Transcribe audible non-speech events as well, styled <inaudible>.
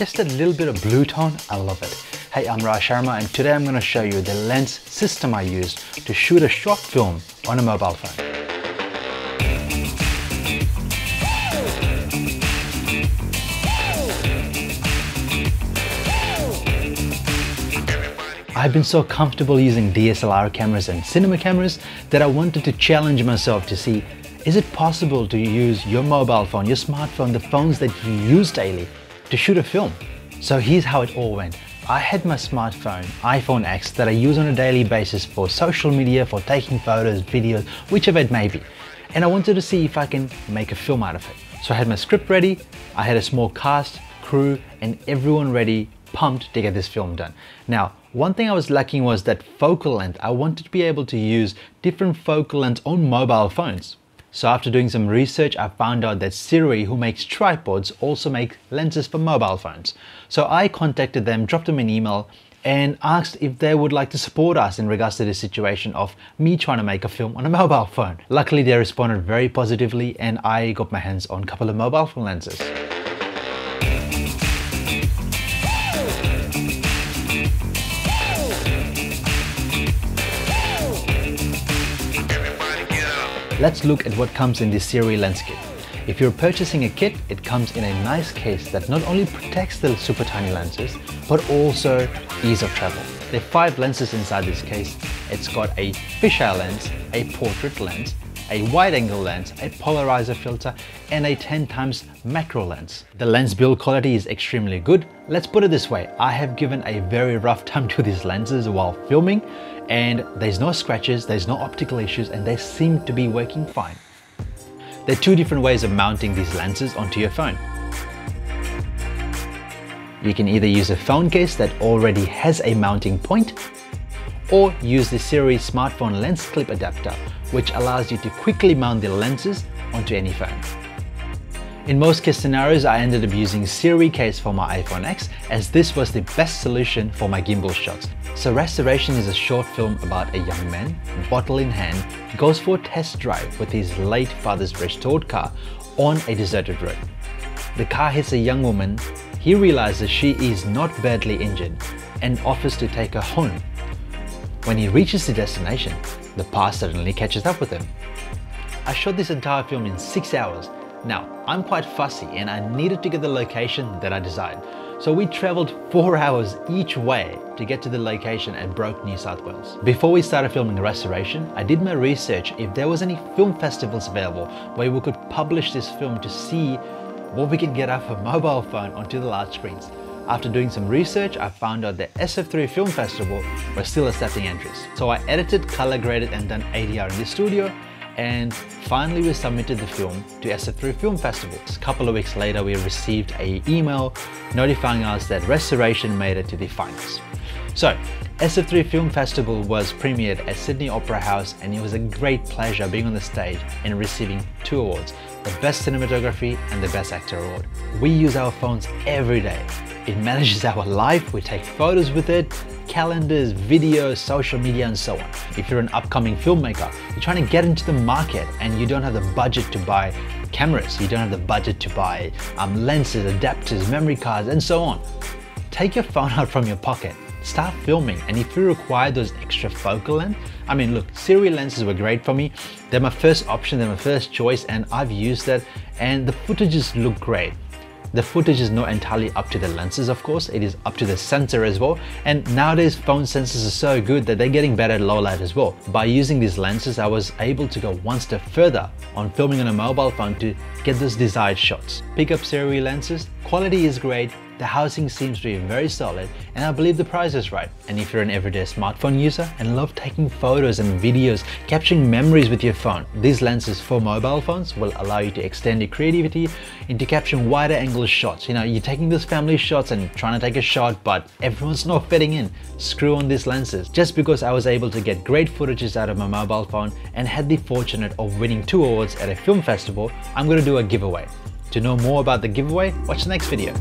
just a little bit of blue tone, I love it. Hey, I'm Rah Sharma and today I'm going to show you the lens system I used to shoot a short film on a mobile phone. I've been so comfortable using DSLR cameras and cinema cameras that I wanted to challenge myself to see is it possible to use your mobile phone, your smartphone, the phones that you use daily to shoot a film? So here's how it all went. I had my smartphone, iPhone X, that I use on a daily basis for social media, for taking photos, videos, whichever it may be. And I wanted to see if I can make a film out of it. So I had my script ready, I had a small cast, crew, and everyone ready pumped to get this film done. Now, one thing I was lacking was that focal length. I wanted to be able to use different focal lengths on mobile phones. So after doing some research, I found out that Sirui, who makes tripods, also make lenses for mobile phones. So I contacted them, dropped them an email, and asked if they would like to support us in regards to the situation of me trying to make a film on a <laughs> mobile phone. Luckily, they responded very positively and I got my hands on a couple of mobile phone lenses. Let's look at what comes in this Sirui lens kit. If you're purchasing a kit, it comes in a nice case that not only protects the super tiny lenses, but also ease of travel. There are five lenses inside this case. It's got a fisheye lens, a portrait lens, a wide angle lens, a polarizer filter, and a 10 times macro lens. The lens build quality is extremely good. Let's put it this way, I have given a very rough time to these lenses while filming and there's no scratches, there's no optical issues, and they seem to be working fine. There are two different ways of mounting these lenses onto your phone. You can either use a phone case that already has a mounting point, or use the Sirui smartphone lens clip adapter, which allows you to quickly mount the lenses onto any phone. In most case scenarios, I ended up using Sirui case for my iPhone X as this was the best solution for my gimbal shots. So Restoration is a short film about a young man, bottle in hand, goes for a test drive with his late father's restored car on a deserted road. The car hits a young woman, he realizes she is not badly injured and offers to take her home. When he reaches the destination, the past suddenly catches up with him. I shot this entire film in 6 hours now, I'm quite fussy and I needed to get the location that I desired. So we traveled four <laughs> hours each way to get to the location at Broke, New South Wales. Before we started filming the restoration, I did my research if there was any film festivals available where we could publish this film to see what we can get off a <laughs> mobile phone onto the large screens. After doing some research, I found out that SF3 Film Festival was still accepting entries. So I edited, color graded and done ADR in the studio and finally we submitted the film to SF3 Film Festival. A couple of weeks later we received a email notifying us that Restoration made it to the finals. So SF3 Film Festival was premiered at Sydney Opera House and it was a great pleasure being on the stage and receiving two awards, the Best Cinematography and the Best Actor Award. We use our phones every day. It <laughs> manages our life, we take photos with it, calendars, videos, social media, and so on. If you're an upcoming filmmaker, you're trying to get into the market and you don't have the budget to buy cameras, you don't have the budget to buy um, lenses, adapters, memory cards, and so on. Take your phone <laughs> out from your pocket, start filming, and if you require those extra focal length, I mean, look, Sirui lenses were great for me. They're my first option, they're my first choice, and I've used it, and the footages look great. The footage is not entirely up to the lenses of course, it is up to the sensor as well and nowadays phone sensors are so good that they're getting better at low light as well. By using these lenses I was able to go one step further on filming on a mobile phone to get those desired shots. Pick up Sirui lenses, quality is great, the housing seems to be very solid and I believe the price is right. And if you're an everyday smartphone user and love taking photos and videos, capturing memories with your phone, these lenses for mobile phones will allow you to extend your creativity into capturing wider angle shots. You know, you're taking those family shots and trying to take a shot, but everyone's <laughs> not fitting in. Screw on these lenses. Just because I was able to get great footages out of my mobile phone and had the fortunate of winning two awards at a film festival, I'm going to do a giveaway. To know more about the giveaway, watch the next video.